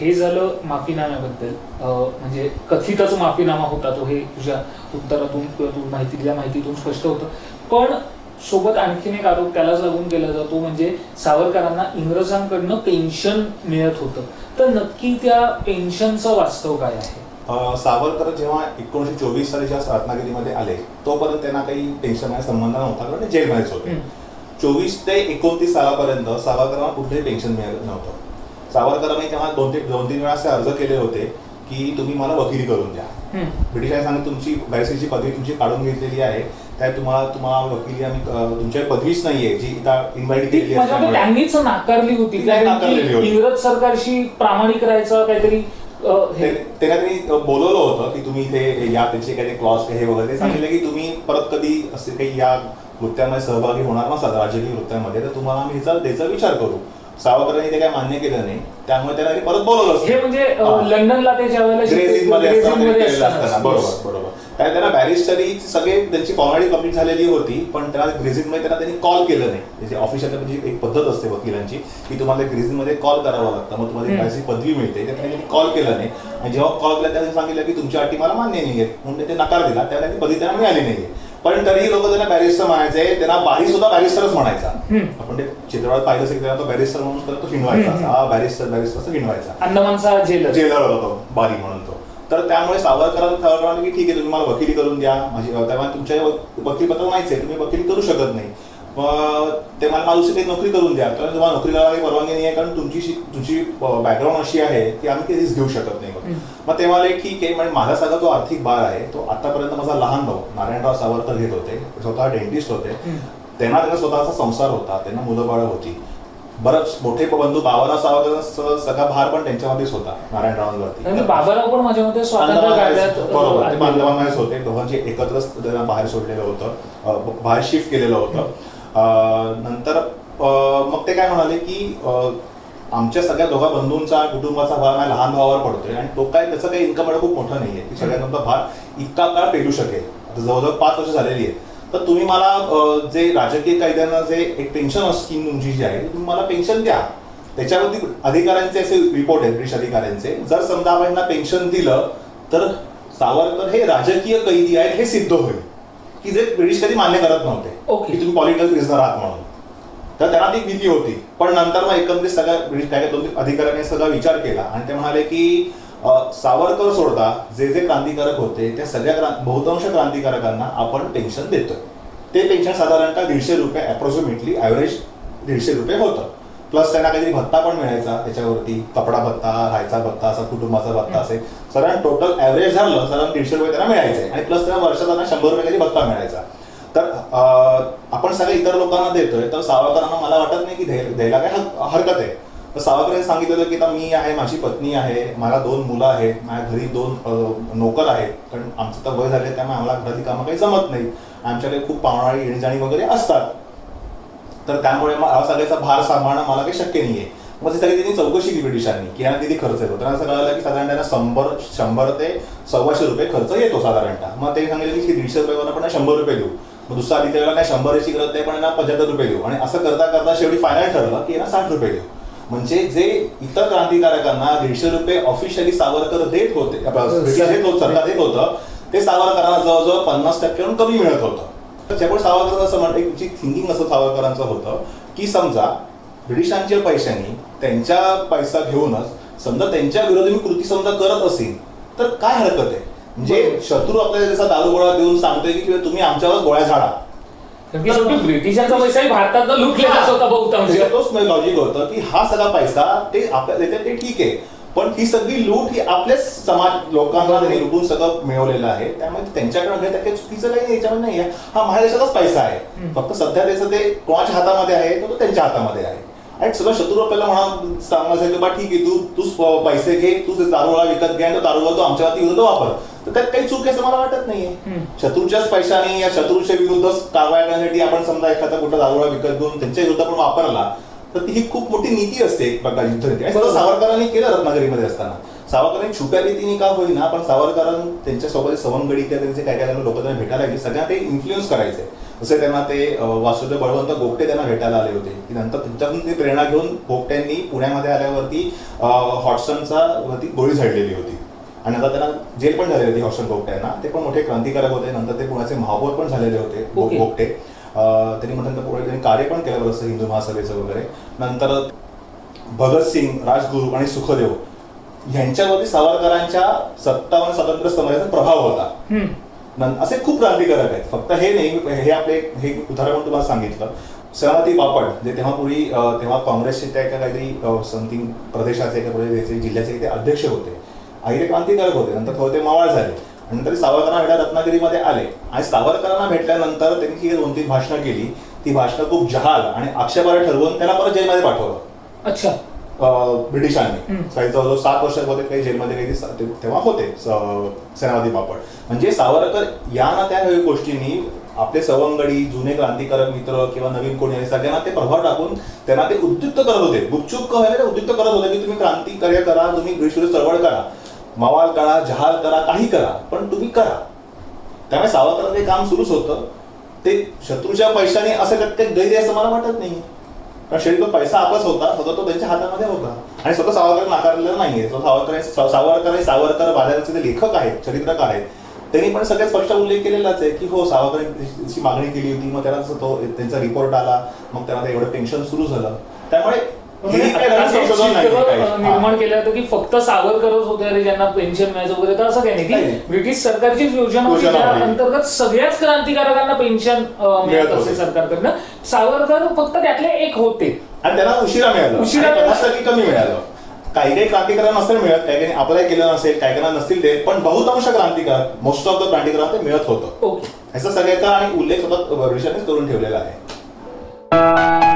हे झालं माफीनाम्याबद्दल. म्हणजे कथितच माफीनामा होता तो हे तुझ्या उत्तरातून किंवा तू माहिती दिल्या माहितीतून स्पष्ट होतं. पण सोबत आणखीन एक आरोप त्यालाच लागून केला जातो म्हणजे सावरकरांना इंग्रजांकडनं पेन्शन मिळत होतं. तर नक्की त्या पेन्शनचं वास्तव काय आहे? सावरकर जेव्हा एकोणीशे चोवीस साली जेव्हा रत्नागिरीमध्ये आले तोपर्यंत त्यांना काही पेन्शन संबंध नव्हता कारण जेलमध्येच होते. चोवीस ते एकोणतीस सालापर्यंत सावरकरांना कुठलंही पेन्शन मिळत नव्हतं. सावरकरांनी तेव्हा दोन ते दोन तीन वेळा असे अर्ज केले होते की तुम्ही मला वकिली करून द्या. ब्रिटिशांनी सांगितलं तुमची बॅरिस्टरची पदवी तुमची काढून घेतलेली आहे. त्यात तुम्हाला तुम्हाला वकिली आम्ही अं, तुमची पदवीच नाहीये जी इन्व्हाइट ती असल्यामुळे त्यांनीच नाकारली होती. ती. इंग्रज सरकारशी प्रामाणिक राहायचं काहीतरी अं, हे ते- त्यांना बोलवलं होतं की तुम्ही इथे या त्याचे काही क्लॉज हे वगैरे ते सांगितलं की तुम्ही परत कधी असे काही या कृत्यामध्ये सहभागी होणार नसाल राजकीय कृत्यामध्ये तर तुम्हाला आम्ही ह्याचा त्याचा विचार करू. सावरकरांनी ते काय मान्य केलं नाही. त्यामुळे त्यांना परत बोलवलं हे म्हणजे. लंडनला ते. बरोबर बरोबर. कारण त्यांना बॅरिस्टरी सगळे त्यांची फॉर्मॅलिटी कंप्लीट झालेली होती पण त्यांना ग्रेझिंगमध्ये त्यांना त्यांनी कॉल केलं नाही. म्हणजे ऑफिशियल म्हणजे एक पद्धत असते वकिलांची की तुम्हाला ग्रेझिंगमध्ये कॉल करावा लागतं. मग तुम्हाला. बॅरिस्टरी पदवी मिळते. त्या त्यांनी कॉल केलं नाही. आणि जेव्हा कॉल केला त्यांनी सांगितलं की तुमच्या अटी मला मान्य नाहीये म्हणून ते नकार दिला. त्याला पदवी त्यांना मिळाली नाहीये. पण तरीही लोक त्यांना बॅरिस्टर म्हणायचे त्यांना बारी सुद्धा बॅरिस्टरच म्हणायचा. आपण ते चित्रपटात पाहिलं असेल त्यांना तो बॅरिस्टर म्हणून त्याला तो हिंडवायचा. हा बॅरिस्टर बॅरिस्टर असं हिंडवायचा. अंदमानचा जेलर जेलर होता तो बारी म्हणून तो. तर त्यामुळे सावरकरांना सावरकर म्हणाले की ठीक आहे तुम्ही मला वकिली करून द्या. माझी तेव्हा तुमच्या वकीलपत्र नाहीच आहे तुम्ही वकिली करू शकत नाही. मग ते मला मला दुसरी काही नोकरी करून द्या. तर तुम्हाला नोकरी करायला काही परवानगी नाही आहे कारण तुमची तुमची बॅकग्राऊंड अशी आहे की आम्ही कधीच देऊ शकत नाही. मग ते म्हणाले ठीक आहे म्हणजे माझा सगळा जो आर्थिक भार आहे तो आतापर्यंत माझा लहान भाऊ नारायणराव सावरकर घेत होते स्वतः डेंटिस्ट होते. त्यांना त्यांना स्वतःचा संसार होता त्यांना मुलं बाळ होती. बरंच मोठे बंधू बाबाराव सावरकर सगळा भार पण त्यांच्यामध्येच होता नारायणरावांवरती. बाबाराव पण माझ्या बरोबर ते बांधवांमध्येच होते दोघांची एकत्रच त्यांना बाहेर सोडलेलं होतं. बाहेर शिफ्ट केलेलं होतं. नंतर मग ते काय म्हणाले की आमच्या सगळ्या दोघा बंधूंचा कुटुंबाचा भार माझ्या लहान भावावर पडतोय आणि तो काय त्याचं काही इन्कम खूप मोठं नाहीये. की सगळ्यांचा भार इतका काळ पेलू शकेल. आता जवळजवळ पाच वर्ष झालेली आहे तर तुम्ही मला जे राजकीय कायद्यांना जे एक पेन्शन स्कीम तुमची जी आहे तुम्ही मला पेन्शन द्या. त्याच्यावरती अधिकाऱ्यांचे असे रिपोर्ट आहेत ब्रिटिश अधिकाऱ्यांचे. जर समजा आपण पेन्शन दिलं तर सावरकर हे राजकीय कैदी आहेत हे सिद्ध होईल. की जे ब्रिटिश कधी मान्य करत नव्हते. की तुम्ही पॉलिटिकल प्रिझनर आहात म्हणून. तर त्यांना ती भीती होती. पण नंतर मग एकंदरीत सगळ्या ब्रिटिश काय दोन अधिकाऱ्यांनी सगळा विचार केला आणि ते म्हणाले की सावरकर सोडता जे जे क्रांतिकारक होते त्या सगळ्या बहुतांश क्रांतिकारकांना आपण पेन्शन देतोय. ते पेन्शन साधारणतः दीडशे रुपये अप्रॉक्सिमेटली ॲव्हरेज दीडशे रुपये होतं. प्लस त्यांना काहीतरी भत्ता पण मिळायचा त्याच्यावरती. कपडा भत्ता राहायचा भत्ता असा कुटुंबाचा भत्ता असेल. साधारण टोटल ॲव्हरेज झालं साधारण दीडशे रुपये त्यांना मिळायचे. आणि प्लस त्यांना वर्षात त्यांना शंभर रुपये काहीतरी भत्ता मिळायचा. तर आपण सगळ्या इतर लोकांना देतोय तर सावरकरांना मला वाटत नाही की द्यायला काय हरकत आहे. तर सावरकरांनी सांगितलं होतं की आता मी आहे माझी पत्नी आहे मला दोन मुलं आहेत माझ्या घरी दोन नोकर आहेत. कारण आमचं तर वय झाले त्यामुळे आम्हाला घरातली कामं काही जमत नाही आमच्याकडे खूप पाहुणारी येणीजाणी वगैरे असतात. तर त्यामुळे मग हा सगळ्याचा भार सांभाळणं मला काही शक्य नाहीये. मग ती सगळी त्यांनी चौकशी केली ब्रिटिशांनी की यांना किती खर्च येतो. त्यांना असं कळलं की साधारण त्यांना शंभर शंभर ते सव्वाशे रुपये खर्च येतो साधारणतः. मग ते सांगितलं की दीडशे रुपयावर आपण शंभर रुपये देऊ. मग दुसऱ्या आधी त्यावेळेला काय शंभरची करत नाही पण यांना पंच्याहत्तर रुपये देऊ. आणि असं करता करता शेवटी फायनल ठरलं की यांना साठ रुपये देऊ. म्हणजे जे इतर क्रांतिकारकांना दीडशे रुपये ऑफिशियली सावरकर देत होते देत होत सरकार देत होतं ते सावरकरांना जवळजवळ पन्नास टक्क्याहून कमी मिळत होतं. त्यामुळे सावरकर असं म्हणतं जी थिंकिंग असं सावरकरांचं होतं की समजा ब्रिटिशांच्या पैशांनी त्यांच्या पैसा घेऊनच समजा त्यांच्या विरोधी मी कृती समजा करत असेल तर काय हरकत आहे? म्हणजे. शत्रू आपल्याला जसा दारू गोळा देऊन सांगतोय की तुम्ही आमच्यावर गोळ्या झाडा. ब्रिटिशांचा पैसाही भारतात लुटलेलाच होता बहुतांश. त्याच्यात तोच लॉजिक होतं की हा सगळा पैसा ते आपल्या ते ठीक आहे. पण ही सगळी लूट ही आपल्याच समाज लोकांना त्यांनी लुटून सगळं मिळवलेलं आहे. त्यामुळे त्यांच्याकडे म्हणजे काही चुकीचं काही नाही याच्यामध्ये नाही आहे. हा देशाचाच पैसा आहे. फक्त सध्या त्याचं ते कोणाच्या हातामध्ये आहे तर तो त्यांच्या हातामध्ये आहे. आणि सगळं शत्रू आपल्याला म्हणा सांगायचं की बा ठीक आहे तू तूच प- पैसे घे तू ते दारूला विकत घे आणि तो दारूला तो आमच्यावरती विरुद्ध वापर. तर त्यात काही चूक आहे असं मला वाटत नाहीये. शत्रूच्याच पैशाने या शत्रूच्या विरुद्ध कारवाया करण्यासाठी आपण समजा एखादा कुठला दारूला विकत घेऊन त्यांच्या विरुद्ध आपण वापरला तर ती ही खूप मोठी नीती असते एक प्रकार युद्धनीती. आणि. सावरकरांनी केलं रत्नागिरीमध्ये असताना. सावरकरांनी छुप्या रीतीने का होईना पण सावरकरांनी त्यांच्यासोबत सवंगडी किंवा त्यांचे काय काय लोक त्यांना भेटायला गेले. सगळ्यांना ते इन्फ्लुएन्स करायचे. जसे त्यांना ते वासुदेव बळवंत गोगटे त्यांना भेटायला आले होते. की नंतर त्यांच्यातून ती प्रेरणा घेऊन गोगट्यांनी पुण्यामध्ये आल्यावरती हॉटसनचा वरती गोळी झाडलेली होती. आणि नंतर त्यांना जेल पण झालेली होती हॉटसन गोगट्यांना ते पण मोठे क्रांतिकारक होते. नंतर ते पुण्याचे महापौर पण झालेले होते गो- Okay. गोगटे अ, त्यांनी नंतर पुढे त्यांनी कार्य पण केलं बरंचसं हिंदू महासभेचं वगैरे. नंतर भगतसिंग राजगुरू आणि सुखदेव यांच्यावरती सावरकरांच्या सत्तावन्न स्वातंत्र्य समराचा प्रभाव होता. असे खूप क्रांतिकारक आहेत. फक्त हे नाही हे आपले हे उदाहरण तुम्हाला सांगितलं. सेनापती पापड जे तेव्हा पूर्वी तेव्हा काँग्रेसचे त्या एका काहीतरी समथिंग प्रदेशाचे एका प्रदेशाचे जिल्ह्याचे ते अध्यक्ष होते. आणि ते क्रांतिकारक होते. नंतर थोडे ते मावळ झाले. नंतर सावरकरांना भेटा रत्नागिरीमध्ये आले. आणि सावरकरांना भेटल्यानंतर त्यांनी दोन तीन भाषणं केली. ती भाषणं खूप जहाल आणि आक्षेपार्ह ठरवून त्यांना परत जेलमध्ये पाठवलं. अच्छा. ब्रिटिशांनी. काही जवळजवळ सात वर्ष होते काही जेलमध्ये काही तेव्हा होते सेनापती बापट. म्हणजे सावरकर या ना त्या गोष्टींनी आपले सवंगडी जुने क्रांतिकारक मित्र किंवा नवीन कोणी सगळ्यांना ते प्रभाव टाकून त्यांना ते उद्युक्त करत होते. गुपचूप उद्युक्त करत होते की तुम्ही क्रांतिकार्य करा तुम्ही ब्रिटिश चळवळ करा. मवाल करा जहाल करा काही करा पण तुम्ही करा. त्यामुळे सावरकर ते काम सुरूच होतं ते शत्रूच्या पैशाने असं करत काही गैर असं मला वाटत नाही. कारण शेवटी तो पैसा आपच होता स्वतः तो त्यांच्या हातामध्ये होता. आणि स्वतः सावरकर नाकारलेला नाहीये. तो सावरकर सावरकर सावरकर बाजाराचे जे लेखक आहेत चरित्रकार आहेत त्यांनी पण सगळ्यात स्पष्ट उल्लेख केलेलाच आहे की हो सावरकरांची मागणी केली होती मग त्याला तो त्यांचा रिपोर्ट आला मग त्यांना एवढं टेन्शन सुरू झालं. त्यामुळे म्हणजे. निर्माण केलं होतं की फक्त सावरकरच होते रे ज्यांना पेन्शन मिळायचं वगैरे तर असं काही नाही. की. ब्रिटिश सरकारचीच योजना होती त्या. अंतर्गत सगळ्याच क्रांतिकारकांना पेन्शन मिळत होते. असे सरकारकडनं. सावरकर फक्त त्यातले एक होते. आणि त्यांना उशिरा मिळालं. उशिरा कमी मिळालं. काही काही क्रांतिकारांना नसेल मिळत काही काही अप्लाय केलं नसेल काही काही नसतील ते पण बहुतांश क्रांतिकार मोस्ट ऑफ द क्रांतिकारांना ते मिळत होतं. ओके. याचा सगळ्याचा आणि उल्लेख सतत ब्रिटिशांनीच करून ठेवलेला आहे.